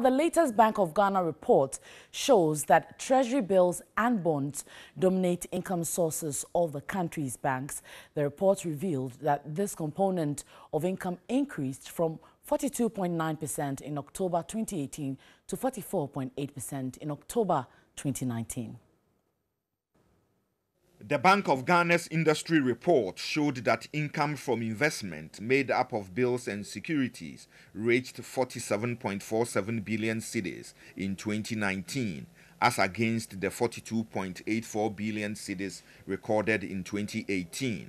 The latest Bank of Ghana report shows that treasury bills and bonds dominate income sources of the country's banks. The report revealed that this component of income increased from 42.9% in October 2018 to 44.8% in October 2019. The Bank of Ghana's industry report showed that income from investment made up of bills and securities reached 47.47 billion cedis in 2019 as against the 42.84 billion cedis recorded in 2018.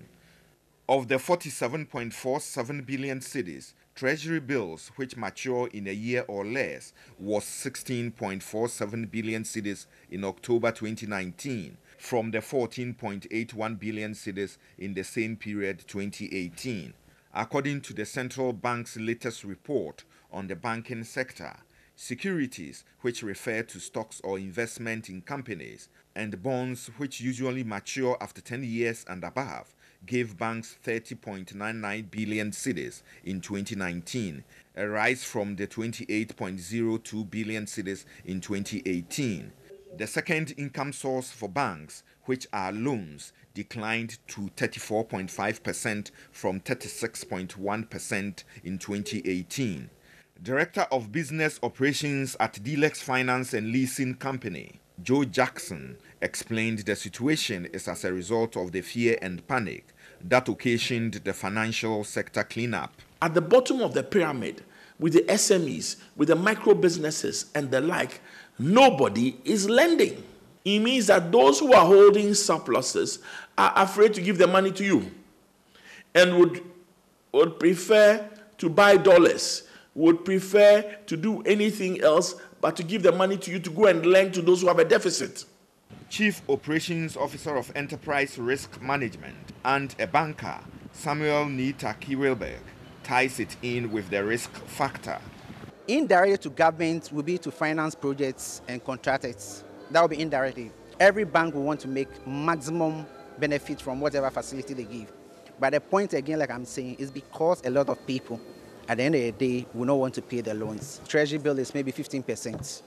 Of the 47.47 billion cedis, treasury bills which mature in a year or less was 16.47 billion cedis in October 2019 from the 14.81 billion cedis in the same period 2018. According to the central bank's latest report on the banking sector, securities which refer to stocks or investment in companies and bonds which usually mature after 10 years and above gave banks 30.99 billion cedis in 2019, a rise from the 28.02 billion cedis in 2018. The second income source for banks, which are loans, declined to 34.5% from 36.1% in 2018. Director of Business Operations at Dalex Finance and Leasing Company, Joe Jackson, explained the situation is as a result of the fear and panic that occasioned the financial sector cleanup. At the bottom of the pyramid, with the SMEs, with the micro businesses and the like, nobody is lending. It means that those who are holding surpluses are afraid to give the money to you and would, would prefer to buy dollars, would prefer to do anything else but to give the money to you to go and lend to those who have a deficit. Chief Operations Officer of Enterprise Risk Management and a banker, Samuel Nita Kirilberg, ties it in with the risk factor. Indirectly to government will be to finance projects and contractors. That will be indirectly. Every bank will want to make maximum benefit from whatever facility they give. But the point again, like I'm saying, is because a lot of people at the end of the day will not want to pay the loans. Treasury bill is maybe 15%.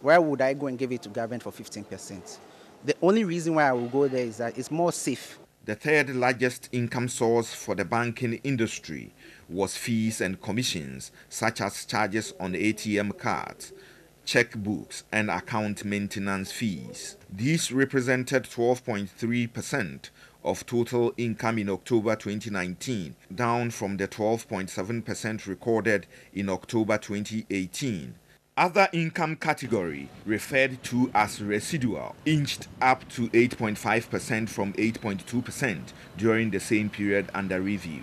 Why would I go and give it to government for 15%? The only reason why I will go there is that it's more safe. The third largest income source for the banking industry was fees and commissions, such as charges on ATM cards, checkbooks, and account maintenance fees. These represented 12.3% of total income in October 2019, down from the 12.7% recorded in October 2018. Other income category, referred to as residual, inched up to 8.5% from 8.2% during the same period under review.